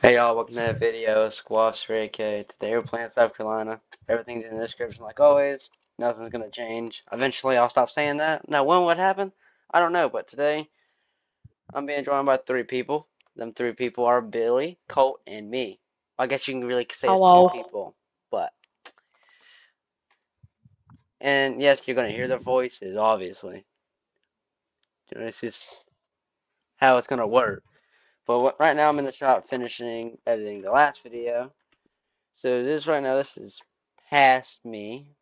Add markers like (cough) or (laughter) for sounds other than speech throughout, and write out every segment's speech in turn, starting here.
Hey y'all, welcome to that video, Squash 3K. Today we're playing South Carolina. Everything's in the description like always. Nothing's gonna change. Eventually I'll stop saying that. Now when would happen? I don't know, but today I'm being joined by three people. Them three people are Billy, Colt, and me. I guess you can really say Hello. it's two people, but and yes, you're gonna hear their voices, obviously. You know, It's just how it's gonna work. But what, right now I'm in the shop finishing editing the last video. So this right now, this is past me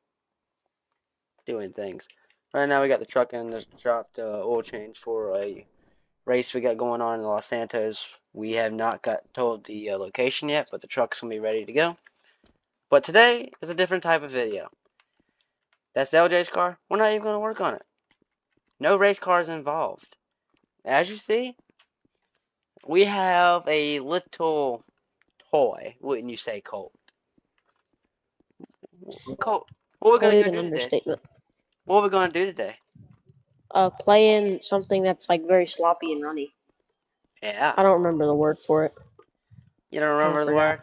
doing things. Right now we got the truck in the shop to oil change for a race we got going on in Los Santos. We have not got told the uh, location yet, but the truck's gonna be ready to go. But today is a different type of video. That's LJ's car. We're not even gonna work on it. No race cars involved. As you see, we have a little toy, wouldn't you say, Colt? Colt, what we're gonna Toy an do today? understatement. What we're gonna do today? Uh, playing something that's like very sloppy and runny. Yeah, I don't remember the word for it. you don't remember the word?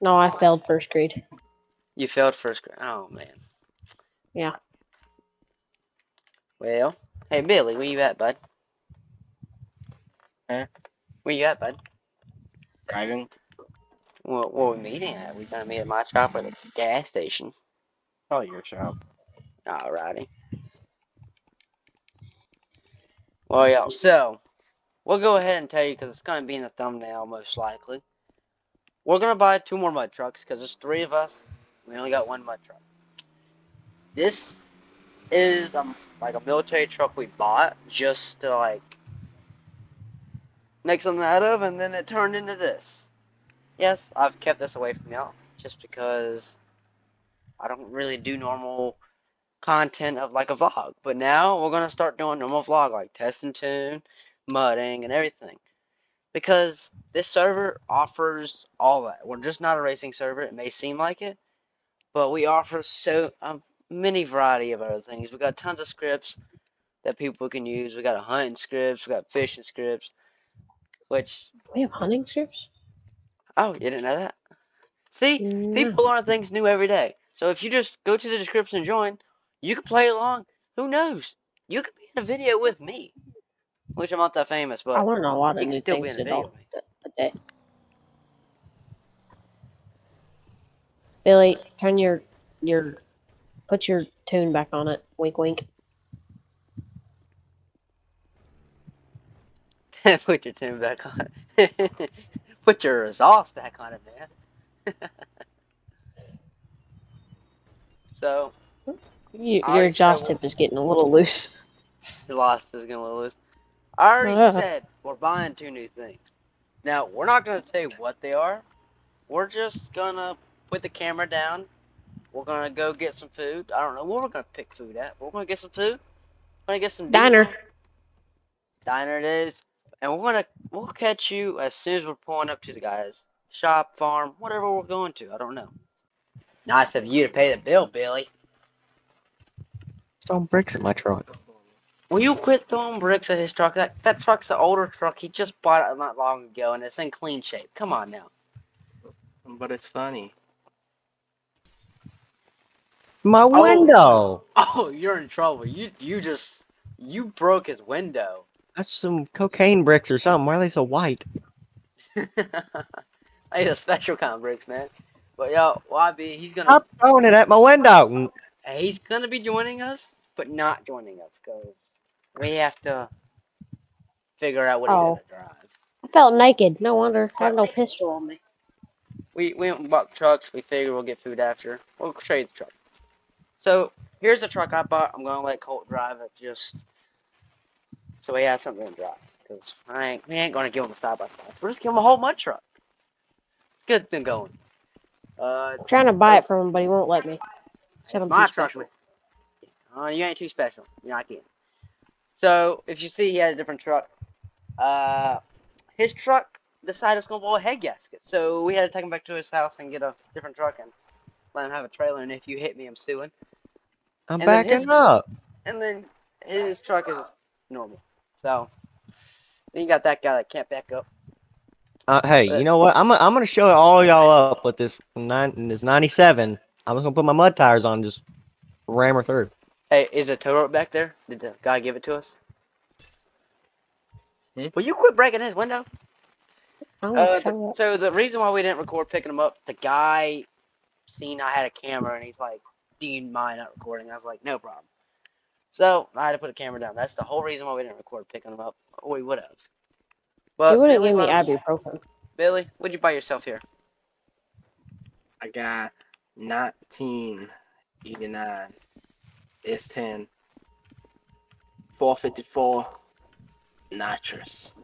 No, I failed first grade. You failed first grade. Oh man. Yeah. Well, hey Billy, where you at, bud? Huh? Where you at, bud? Driving? What, what we meeting at? We gonna meet at my shop or the gas station? Probably your shop. Alrighty. Well, yeah, so we'll go ahead and tell you because it's gonna be in the thumbnail most likely. We're gonna buy two more mud trucks because there's three of us. We only got one mud truck. This is um like a military truck we bought just to like make something out of, and then it turned into this. Yes, I've kept this away from y'all just because I don't really do normal content of like a vlog. But now we're gonna start doing normal vlog like test and tune, mudding, and everything. Because this server offers all that. We're just not a racing server. It may seem like it, but we offer so um, many variety of other things. We got tons of scripts that people can use. We got hunting scripts. We got fishing scripts. Which We have hunting strips. oh, you didn't know that? See, No. People learn things new every day. So if you just go to the description and join, you can play along. Who knows? You could be in a video with me. Which I'm not that famous, but I but learn a lot of you can still be in a video. day. Billy, turn your your put your tune back on it. Wink, wink. (laughs) put your tune back on. (laughs) put your exhaust back on it, man. (laughs) so You, your exhaust tip is getting a little loose. the lost is gonna lose. I already Uh-huh. said we're buying two new things. Now we're not gonna tell you what they are. We're just gonna put the camera down. We're gonna go get some food. I don't know where we're gonna pick food at. We're gonna get some food. We're gonna get some. Diner. Diner it is. And we're gonna we'll catch you as soon as we're pulling up to the guys' shop, farm, whatever we're going to. I don't know. Nice of you to pay the bill, Billy. Some bricks in my truck. Will you quit throwing bricks at his truck? That that truck's an older truck. He just bought it not long ago, and it's in clean shape. Come on now. But it's funny. My oh. window. (laughs) Oh, you're in trouble. You you just you broke his window. That's some cocaine bricks or something. Why are they so white? I need a special kind of bricks, man. But yo, YB, he's gonna Stop throwing it at my window. he's gonna be joining us, but not joining us because we have to figure out what Oh. he's gonna drive. I felt naked. No wonder. I had no pistol on me. We we went and bought trucks. We figure we'll get food after. We'll show you the truck. So here's the truck I bought. I'm gonna let Colt drive it just so he has something to drop. Cause I ain't we ain't gonna give him a side by side. We're just give him a whole mud truck. Good thing going. Uh, I'm trying to buy it from him, but he won't let me. Said it's I'm my too truck. special. Uh, you ain't too special. You're not kidding. So if you see, he had a different truck. Uh, his truck decided it's gonna blow a head gasket. So we had to take him back to his house and get a different truck and let him have a trailer. And if you hit me, I'm suing. I'm And backing his- up. And then his truck is normal. So then you got that guy that can't back up. Uh, hey, But- you know what? I'm gonna I'm gonna show all y'all up with this nine this 97. I'm just gonna put my mud tires on, and just ram her through. Hey, is a tow rope back there? Did the guy give it to us? Hmm? Will you quit breaking his window? Uh, the- so the reason why we didn't record picking him up, the guy seen I had a camera and he's like, "Do you mind not recording?" I was like, "No problem." So I had to put a camera down. That's the whole reason why we didn't record picking them up. Or we would have. But you wouldn't Billy, give me why don't- ibuprofen. Billy, what'd you buy yourself here? I got 1989 S10 454 nitrous.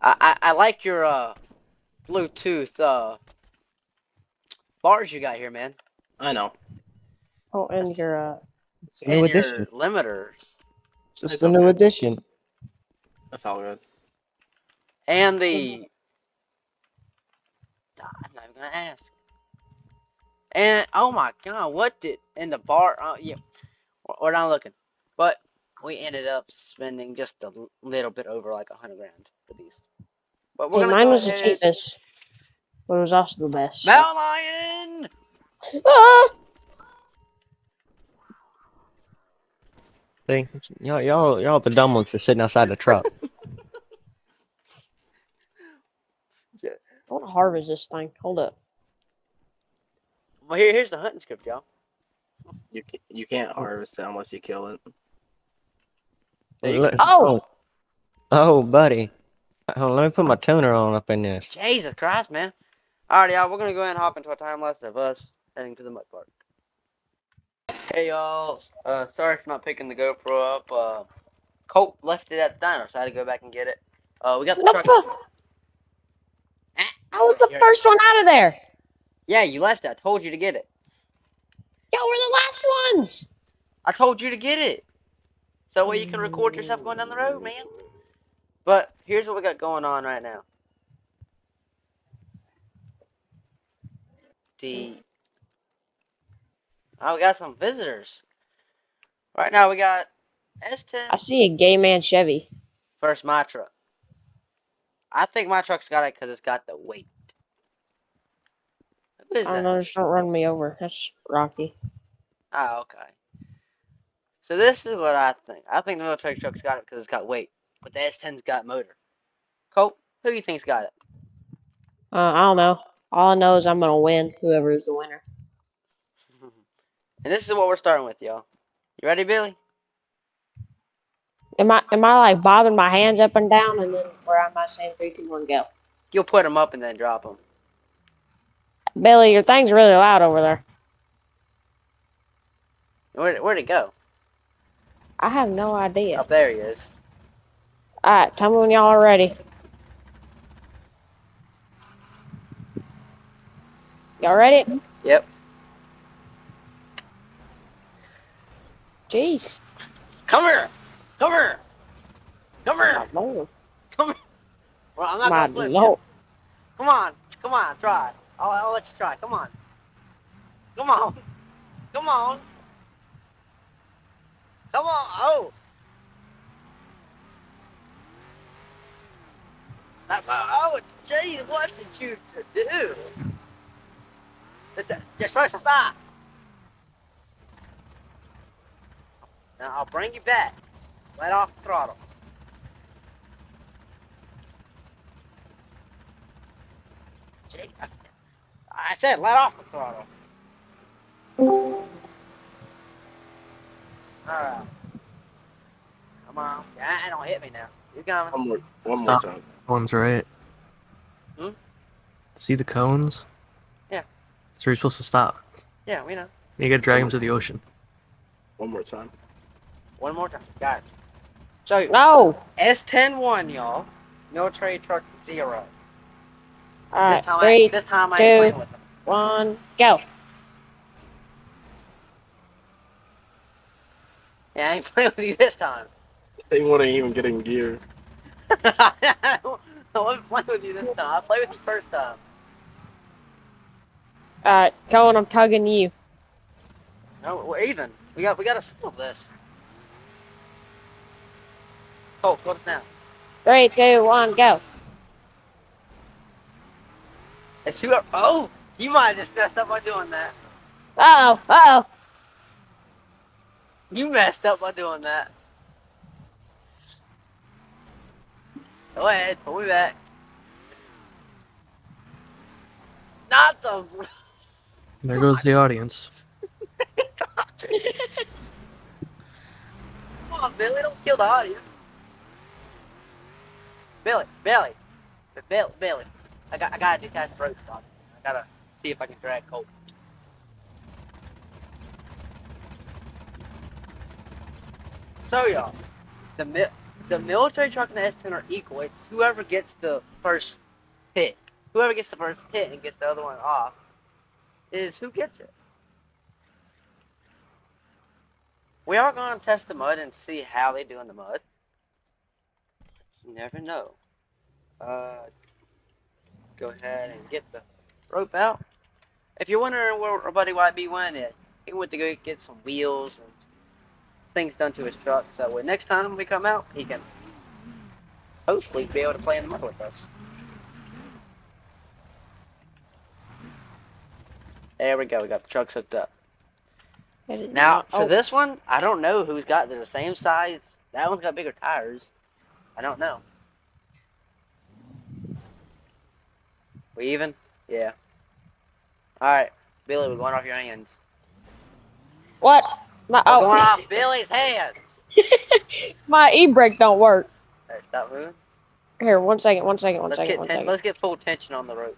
I, I I like your uh Bluetooth uh bars you got here, man. I know. Oh, and your uh, It's a new And edition. your limiters. It's just It's a new okay. edition. That's all good. And the I'm not even gonna ask. And oh my god, what did in the bar? Uh, yeah, we're- we're not looking, but we ended up spending just a little bit over like a hundred grand for these. But we're hey, mine go was the cheapest, but it was also the best. so- Mountain Lion. Ah! See, y'all y'all y'all the dumb ones are sitting outside the truck. I want to harvest this thing. Hold up. Well, here, here's the hunting script, y'all. You ca- you can't harvest it unless you kill it. There you oh. Let- Oh! oh, oh buddy. Hold on, let me put my tuner on up in this. Jesus Christ, man. Alright, y'all, we're gonna go ahead and hop into a time lapse of us heading to the mud park. Hey, y'all. Uh, sorry for not picking the GoPro up. Uh, Colt left it at the diner, so I had to go back and get it. Uh, we got the Nope. truck. Ah, I was the first one out of there. Yeah, you left it. I told you to get it. Y'all were the last ones. I told you to get it. So way you can record yourself going down the road, man. But here's what we got going on right now. The oh, we got some visitors. Right now we got S10 I see a gay man Chevy. First my truck. I think my truck's got it because it's got the weight. Who is I don't that? know, just don't run me over. That's Rocky. Oh, okay. So this is what I think. I think the military truck's got it because it's got weight, but the S10's got motor. Colt, who do you think's got it? Uh, I don't know. All I know is I'm gonna win. Whoever is the winner. And this is what we're starting with, y'all. You ready, Billy? Am I am I like bobbing my hands up and down and then where am I saying three, two, one, go? You'll put them up and then drop them. Billy, your thing's really loud over there. Where where'd it go? I have no idea. Up there he is. All right, tell me when y'all are ready. Y'all ready? Yep. Jeez. Come here. Come here. Come here. My lord. Well, I'm not My gonna flip you. lord. Come on. Come on. Try. I'll, I'll let you try. Come on. Come on. Come on. Come on. Oh. That's, oh, oh, geez, what did you to do? Just press stop. Now I'll bring you back. Just let off the throttle. Gee, I- I said let off the throttle. Alright. Come on. Yeah, don't hit me now. You're coming? One more, one Stop. more time. Cones, right? Hmm? See the cones? Yeah. So you're supposed to stop. Yeah, we know. You gotta drag them to the ocean. One more time. One more time. Got it. So, No. S10-1, y'all. Military truck zero. All this right, time, I, three, this time I two, ain't playing with them. one, go. Yeah, I ain't (laughs) playing with you this time. They wouldn't even get in gear. (laughs) I wasn't playing with you this time. I played with you first time. All right, Cohen, I'm tugging you. No, we're even. We got we got to settle this. Colt, go now. Three, two, one, go. It's who? Oh, you might have just messed up by doing that. Uh oh. Uh oh. You messed up by doing that. Go ahead, pull me back. Not the. (laughs) There goes the audience. (laughs) Come on, Billy, don't kill the audience. Billy, Billy, Billy, Billy. I got, I gotta detach the rope, dog. I gotta see if I can drag Colt. So y'all, the mi- the military truck and the S10 are equal. It's whoever gets the first hit. Whoever gets the first hit and gets the other one off is who gets it. We are going to test the mud and see how they do in the mud. You never know. Uh, go ahead and get the rope out. If you're wondering where buddy YB went at, he went to go get some wheels and things done to his truck. So when next time we come out, he can hopefully be able to play in the mud with us. There we go. We got the trucks hooked up. Now, for oh, this one, I don't know who's got they're the same size. That one's got bigger tires. I don't know. We even? Yeah. Alright, Billy, we're going off your hands. What? My We're going oh, off Billy's hands! (laughs) my e brake don't work. Alright, stop moving. Here, one second, one second, one Let's second, get one second. let's get full tension on the rope.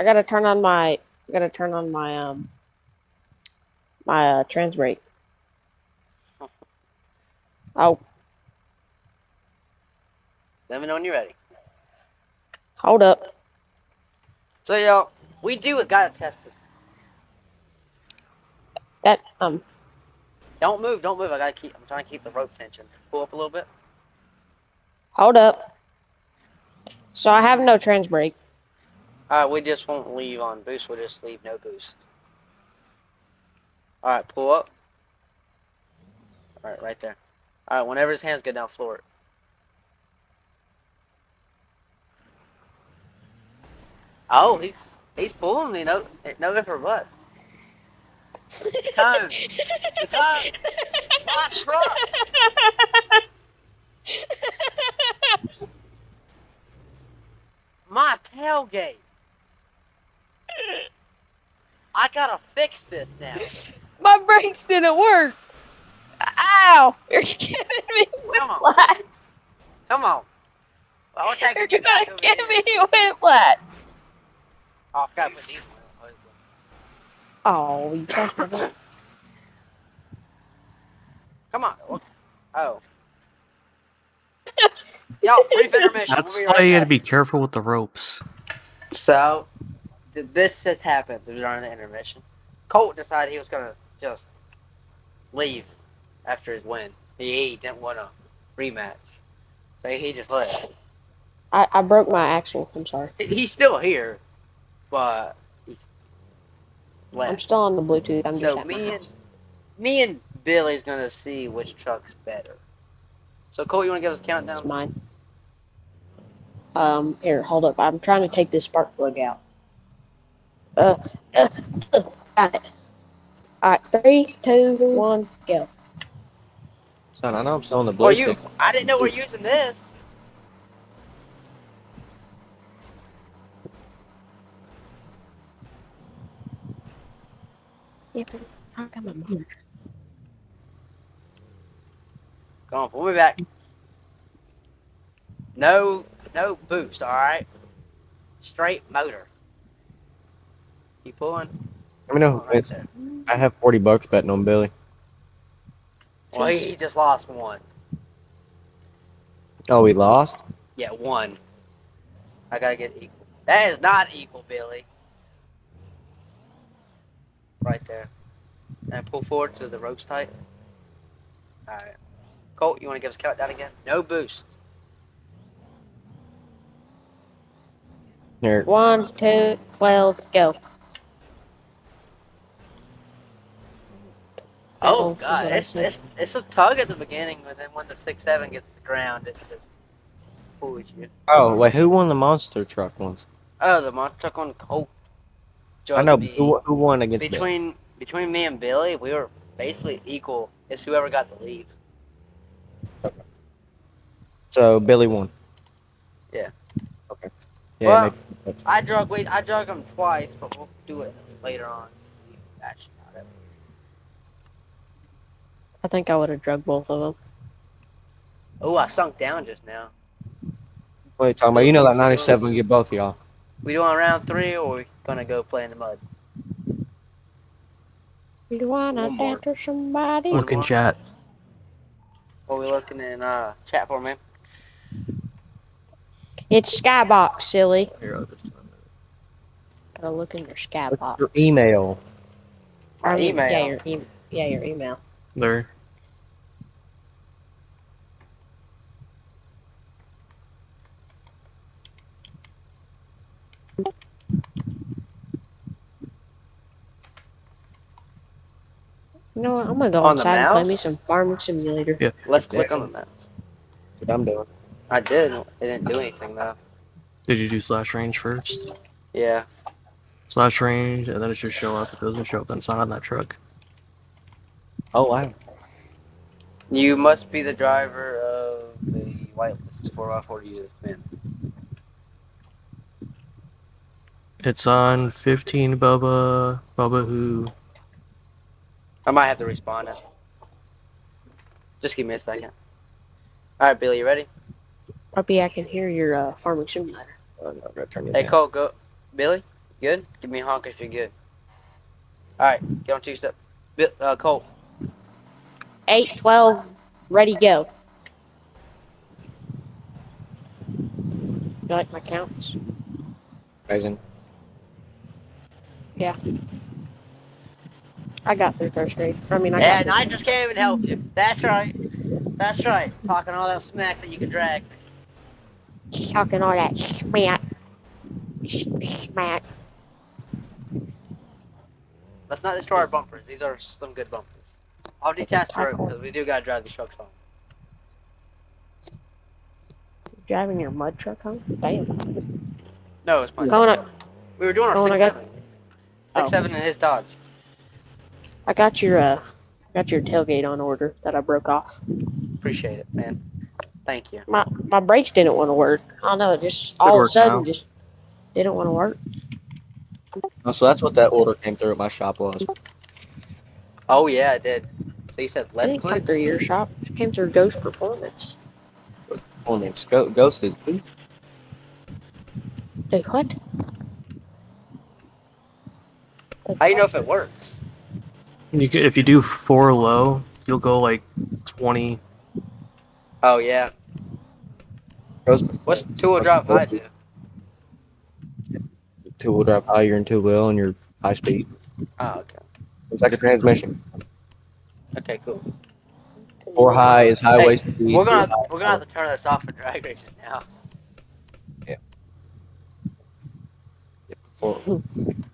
I gotta turn on my. I gotta turn on my um. My uh, trans brake. (laughs) Oh, Let me know when you're ready. hold up. So y'all, we do it gotta test it. That um. Don't move, don't move. I gotta keep I'm trying to keep the rope tension. Pull up a little bit. Hold up. So I have no trans brake. Alright, we just won't leave on boost, we'll just leave no boost. Alright, pull up. Alright, right there. Alright, whenever his hands go down, floor it. Oh, he's he's pulling me, no no if or but. Time. It's time. My truck. My tailgate. I gotta fix this now. My brakes didn't work. Ow! You're giving me Come on. whiplash. Come on. Well, You're gonna give me whiplash. Oh, I forgot to put these on. Oh, oh you touched my brake. Come on. look. Oh. Yo, brief intermission. That's we'll why be you right gotta be careful with the ropes. So, th- this has happened during the intermission. Colt decided he was gonna just leave after his win. He, he didn't want a rematch, so he just left. I, I broke my axle. I'm sorry. He's still here, but he's I'm still on the Bluetooth. I'm just So at me and me and Billy's gonna see which truck's better. So Cole, you wanna give us a It's mine. Um, here, hold up. I'm trying to take this spark plug out. Uh, uh, uh got it. All right, three, two, one, go. Son, I know I'm still on the Well, Bluetooth. you, I didn't know we're using this. Yeah, but I got my monitor. Come on, pull me back. No, no boost, alright? Straight motor. Keep pulling. Let me know who Right wins. there. I have 40 bucks betting on Billy. Well, he, he just lost one. Oh, we lost? Yeah, one. I gotta get equal. That is not equal, Billy. Right there. And pull forward to the ropes tight. Alright. Colt, you wanna give us a countdown again? No boost. Here. One, two, twelve, go. Oh god, it's, it's it's a tug at the beginning, but then when the six seven gets to the ground, it just pulls you. Oh, wait, who won the monster truck ones? Oh, the monster truck on Colt. I know Joey, who, who won against Billy? between between me and Billy, we were basically equal. It's whoever got the lead. So Billy won. Yeah. Okay. Yeah. Well- make- I drug wait, I drug him twice, but we'll do it later on. Actually, not it. I think I would have drugged both of them. Oh, I sunk down just now. what are you talking about? You know that 97 will get both of y'all. We doing round three, or we gonna go play in the mud? You wanna One more. dance with somebody? Look. Look in chat. What we looking in uh chat for, man? It's Skybox, silly. Here, I'll just- Gotta look in your Skybox. Your email. My I mean, email. Yeah, your, e- yeah, your email. There. You know what? I'm gonna go On outside and play me some Farming Simulator. Yeah. Let's click on the mouse. What I'm doing. I did. It didn't do anything though. Did you do slash range first? Yeah. Slash range, and then it should show up. If it doesn't show up, then it's not on that truck. Oh wow. You must be the driver of the whitelist 4x4 to use this pin. It's on 15 Bubba. Bubba who? I might have to respawn it. Just give me a second. Alright, Billy, you ready? Probably I can hear your uh, Farming Simulator. Oh, no, I'm gonna turn you Hey, down. Cole, go. Billy, good? Give me a honk if you're good. Alright, get on two step. Bill, uh, Cole. 8, 12, ready, go. You like my counts? Amazing. I got through first grade. I mean, I Yeah, got and I just can't even help you. That's right. That's right. Talking all that smack that you can drag. talking all that smack. Smack. Let's not destroy our bumpers. These are some good bumpers. I'll detach the rope because we do gotta drive the trucks home. Driving your mud truck home? Damn. No, it's up. We were doing our six seven. Six Oh. seven in his Dodge. I got your uh, got your tailgate on order that I broke off. Appreciate it, man. Thank you. My my brakes didn't want to work. I don't know. It just all of a sudden now. just didn't want to work. Oh, so that's what that order came through at my shop was. Oh yeah, I did. So you said It left didn't come click? through your shop. It came through Ghost Performance. Performance. Go- Ghosted. Dude, what? How you know if it works? You can, if you do four low, you'll go like 20. Oh yeah. What's two wheel drive high do? Two wheel drive high, you're in two wheel and you're high speed. Oh okay. It's like a transmission. Okay, cool. Four high is highway Hey, speed. We're gonna two high- we're gonna have to turn this off for drag races now. four- Cohen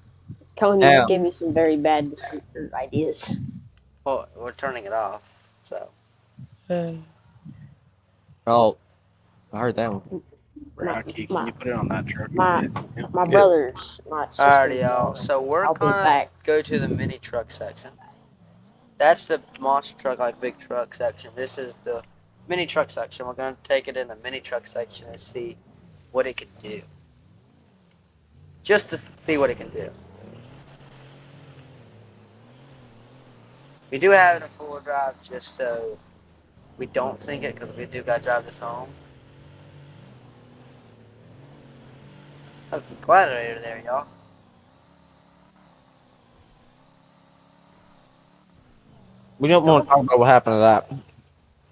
Now- just gave me some very bad ideas. Oh, we're turning it off. So (sighs) Oh, I heard that one. Rocky, My- can you put it on that truck? my- Yeah. My brother's, my sister. alrighty y'all. So we're I'll gonna back. go to the mini truck section. That's the monster truck like big truck section. This is the mini truck section. We're gonna take it in the mini truck section and see what it can do. Just to see what it can do. We do have it in four drive just so we don't sink it because we do gotta drive this home. That's the gladiator there, y'all. We don't want to talk about what happened to that.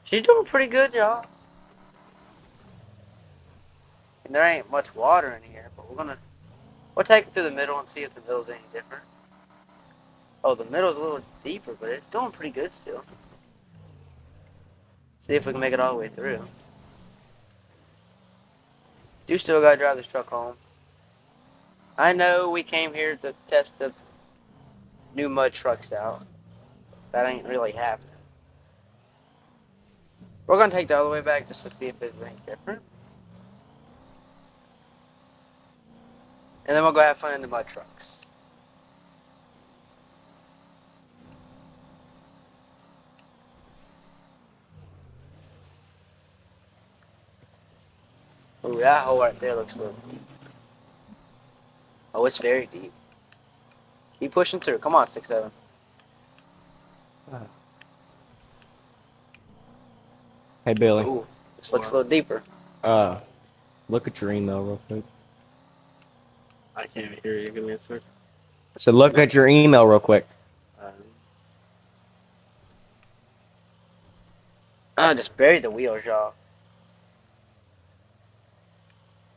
She's doing pretty good, y'all. And there ain't much water in here, but we're gonna we'll take it through the middle and see if the middle's any different. Oh, the middle's a little deeper, but it's doing pretty good still. See if we can make it all the way through. Do still gotta drive this truck home. I know we came here to test the new mud trucks out. That ain't really happening. We're gonna take the other way back just to see if it's any different. And then we'll go have fun in the mud trucks. Ooh, that hole right there looks a little deep. Oh, it's very deep. Keep pushing through. Come on, six seven. Hey Billy. Ooh, this looks a little deeper. Uh, look at your email real quick. I can't hear you. Give me a sec. So look at your email real quick. Um, Ah, just bury the wheels, y'all.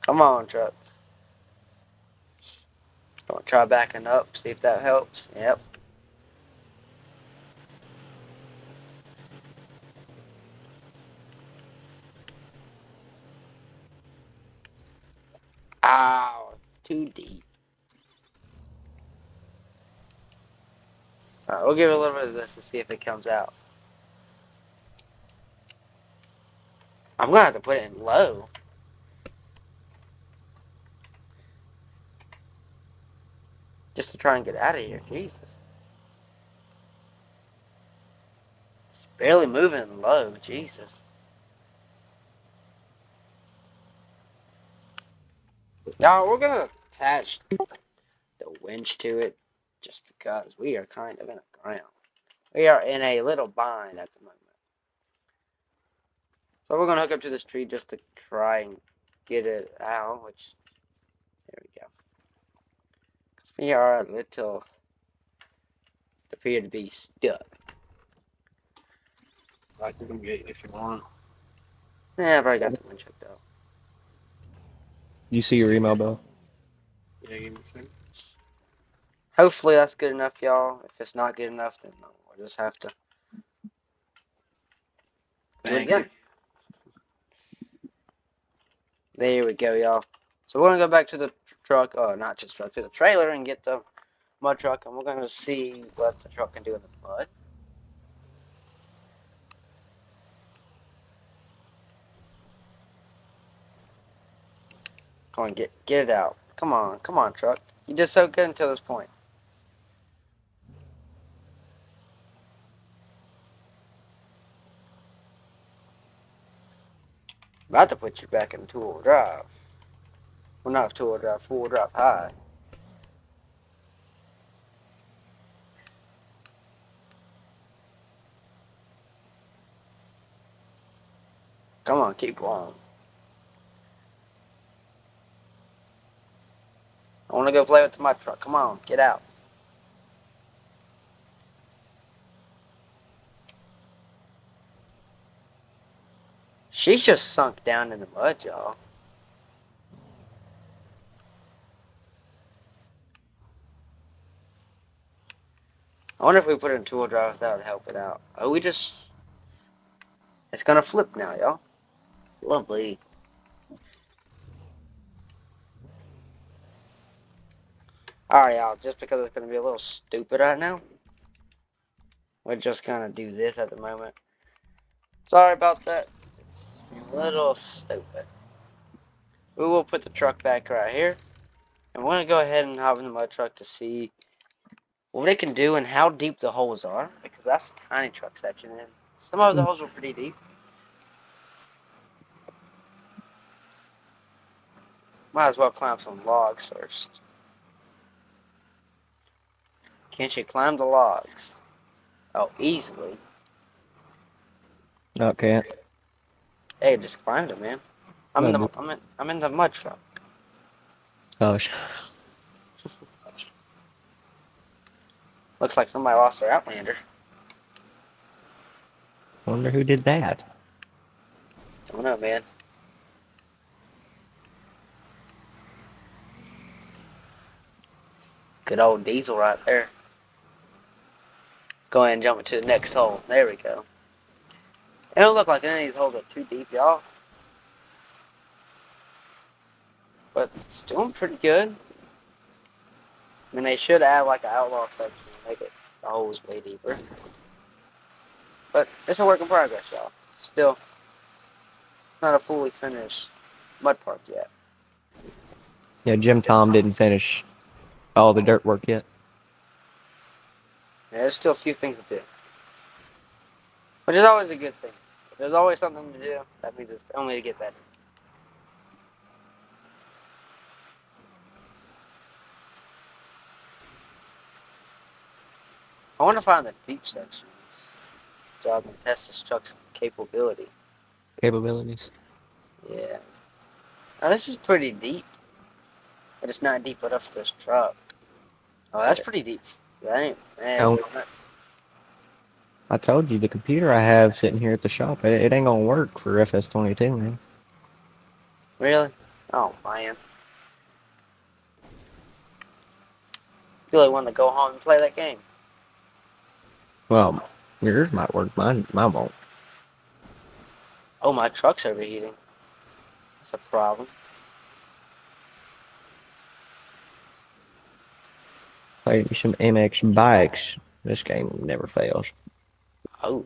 Come on, truck. Don't try backing up. See if that helps. Yep. Ow, too deep. Alright, we'll give a little bit of this to see if it comes out. I'm gonna have to put it in low. Just to try and get out of here. Jesus. It's barely moving low. Jesus. Now we're gonna attach the winch to it just because we are kind of in a ground. We are in a little bind at the moment. So we're gonna hook up to this tree just to try and get it out, which there we go. Cause we are a little appear to be stuck. I can come get you if you want. Yeah, I've already got the one checked out. You see your email, Bill? Yeah, give me a sec. Hopefully that's good enough, y'all. If it's not good enough, then no, we'll just have to do it Thank again. There we go, y'all. So we're gonna go back to the truck, oh, not just truck, to the trailer and get the mud truck, and we're gonna see what the truck can do in the mud. Come on, get get it out. Come on, come on, truck. You did so good until this point. About to put you back in two-wheel drive. Well, not two-wheel drive, four-wheel drive high. Come on, keep going. I want to go play with my truck. Come on, get out. She's just sunk down in the mud, y'all. I wonder if we put it in two-wheel drive, if that would help it out. Oh, we just... It's gonna flip now, y'all. Lovely. Alright, y'all, just because it's gonna be a little stupid right now, we're just gonna do this at the moment. Sorry about that. It's a little stupid. We will put the truck back right here. And we're gonna go ahead and hop in the mud truck to see what it can do and how deep the holes are. Because that's a tiny truck section and some of the holes were pretty deep. Might as well climb some logs first. Can't you climb the logs? Oh, easily. No, can't. Hey, just climbed it, man. I'm in the I'm in I'm in the mud truck. Oh, Looks like somebody lost their Outlander. wonder who did that. I don't know, man. Good old diesel right there. Go ahead and jump into the next hole. There we go. It don't look like any of these holes are too deep, y'all. But it's doing pretty good. I mean, they should add like an outlaw section it way deeper. But it's a work in progress, y'all. Still, it's not a fully finished mud park yet. Yeah, Jim Tom didn't finish all the dirt work yet. Yeah, there's still a few things to do. Which is always a good thing. If there's always something to do, that means it's only to get better. I want to find the deep section. So I can test this truck's capability. Capabilities. Yeah. Now this is pretty deep. But it's not deep enough for this truck. Oh, that's pretty deep. That ain't, man. I told you the computer I have sitting here at the shop, it, it ain't gonna work for FS22, man. Really? Oh man. You really want to go home and play that game? Well, yours might work, mine, mine won't. Oh, my truck's overheating. That's a problem. It's like some MX bikes. This game never fails. Oh.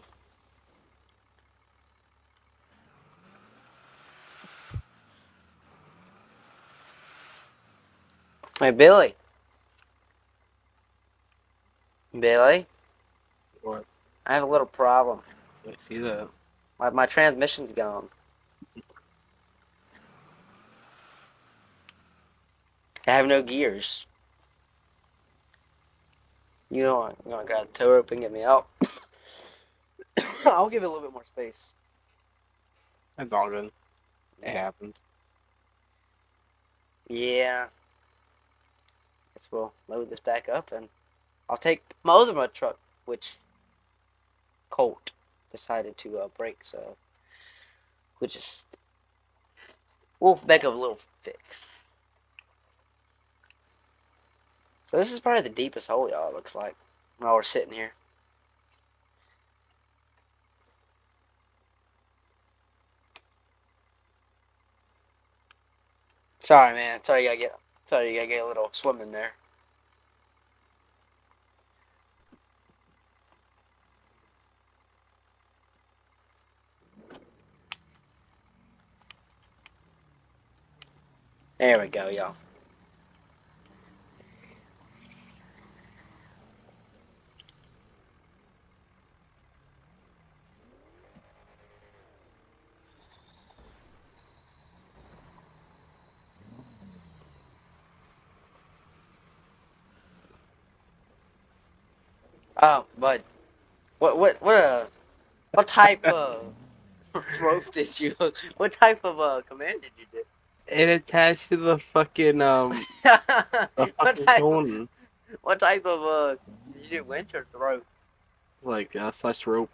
Hey, Billy. Billy? I have a little problem. I see that. My, my transmission's gone. I have no gears. You know what? I'm gonna grab the tow rope and get me out. (coughs) I'll give it a little bit more space. That's all good. It happened. Yeah. Guess we'll load this back up and I'll take my other mud truck, which Colt decided to uh, break, so we'll just we'll make a little fix. So this is probably the deepest hole, y'all. Looks like while we're sitting here. Sorry, man. Sorry, you gotta get. Sorry, you gotta get a little swimming there. There we go, y'all. Oh, but what what what uh what type of (laughs) rope did you (laughs) what type of uh command did you do? It attached to the fucking um (laughs) the what type cone. what type of uh did you do winter rope? Like uh, slash rope.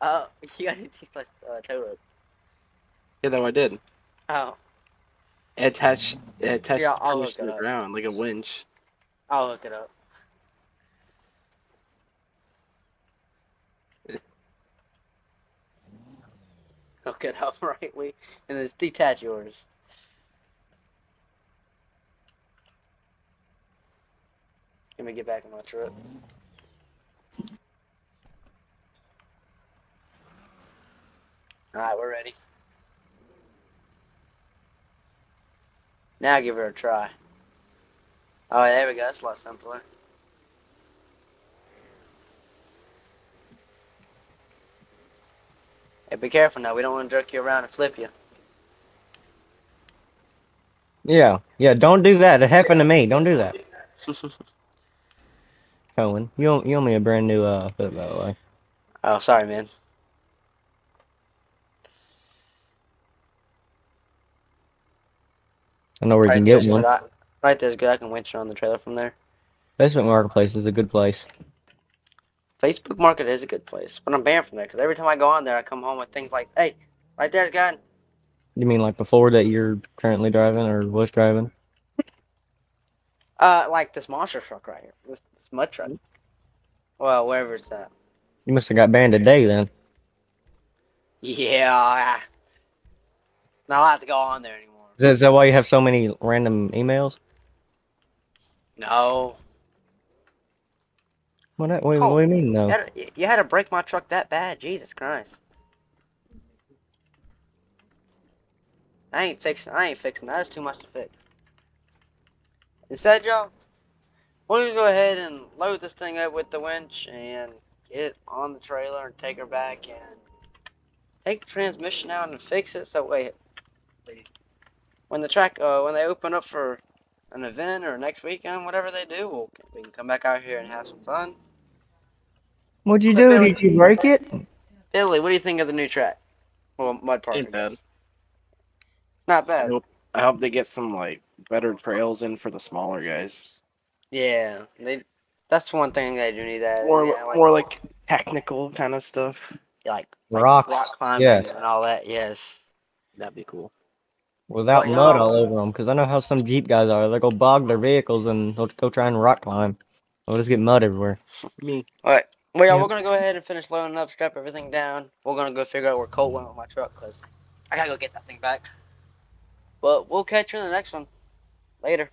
Uh (laughs) you got to like uh tow rope. Yeah, that I did. Oh, It attached it attached Yeah, I'll look to the up. ground like a winch. I'll look it up. (laughs) Hook it up right we and then detach yours. Let me get back in my truck. Alright, we're ready. Now give her a try. Oh, there we go. That's a lot simpler. Hey, be careful now. We don't want to jerk you around and flip you. Yeah, yeah, don't do that. It happened to me. Don't do that. (laughs) Cohen, you owe, you owe me a brand new uh foot, by the way. oh, sorry, man. I know where you Right can get one. I, right there's good. I can winch it on the trailer from there. Facebook Marketplace is a good place. Facebook Market is a good place, but I'm banned from there because every time I go on there, I come home with things like, "Hey, right there's gun." You mean like the Ford that you're currently driving or was driving? Uh, like this monster truck right here. This, mud truck. Well, wherever it's at. You must have got banned today then. Yeah. Not allowed to go on there anymore. Is that, is that why you have so many random emails? No. What, what, what, Oh, do you mean You though? had, to, you had to break my truck that bad. Jesus Christ. I ain't fixing. I ain't fixing. That is too much to fix. Instead, y'all, we're gonna go ahead and load this thing up with the winch and get it on the trailer and take her back and take the transmission out and fix it so wait when the track uh when they open up for an event or next weekend whatever they do we'll, we can come back out here and have some fun What'd you So do? Billy- Did you break it? billy what do you think of the new track well mud park Ain't bad. not bad Nope. I hope they get some like better trails in for the smaller guys. Yeah they that's one thing they do need that More yeah, more like technical kind of stuff. like like Rocks. rock climbing yes. and all that yes That'd be cool. Without Well, mud oh. y'all- over them, because I know how some Jeep guys are. They go bog their vehicles and they'll go try and rock climb. They'll just get mud everywhere. Me. Alright. Well, y'all, Yep. we're gonna go ahead and finish loading up, strap everything down. We're gonna go figure out where Colt went with my truck, cause I gotta go get that thing back. But we'll catch you in the next one. Later.